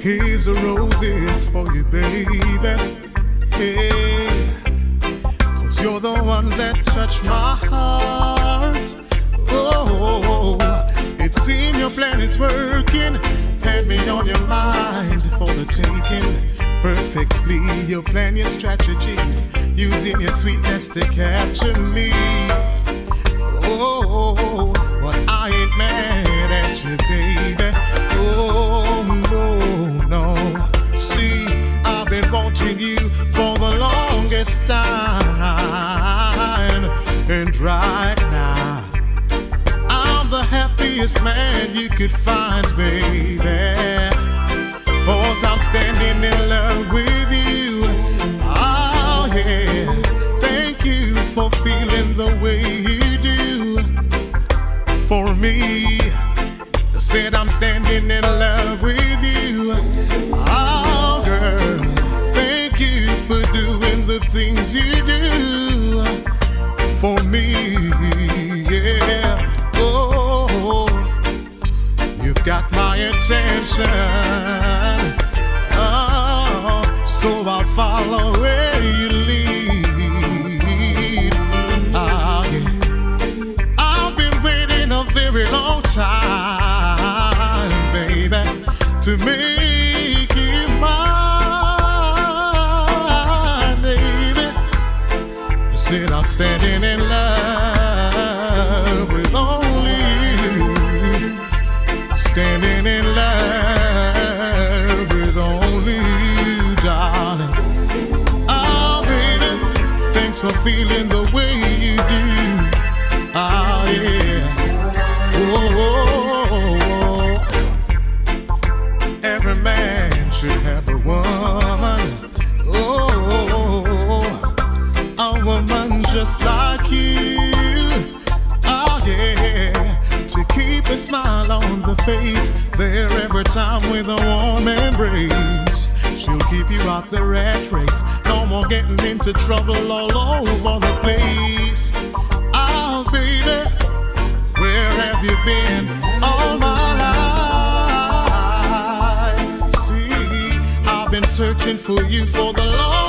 Here's the roses for you, baby. Hey, cause you're the one that touched my heart. Oh, it's in your plan, it's working. Had me on your mind for the taking. Perfectly, you plan your strategies, using your sweetness to capture me. And right now, I'm the happiest man you could find, baby. Cause I'm standing in love with you. Oh, yeah. Thank you for feeling the way you do for me. Said I'm standing in love with you. Me. Yeah. Oh, you've got my attention. Oh, so I'll follow where you lead. Ah, yeah. I've been waiting a very long time, baby, to make Said I'm standing in love with only you. Standing in love with only you, darling. Oh, baby, thanks for feeling the way you do. Oh, just like you. Oh, yeah. To keep a smile on the face there every time with a warm embrace. She'll keep you out the rat race. No more getting into trouble all over the place. Oh, baby, where have you been all my life? See, I've been searching for you for the longest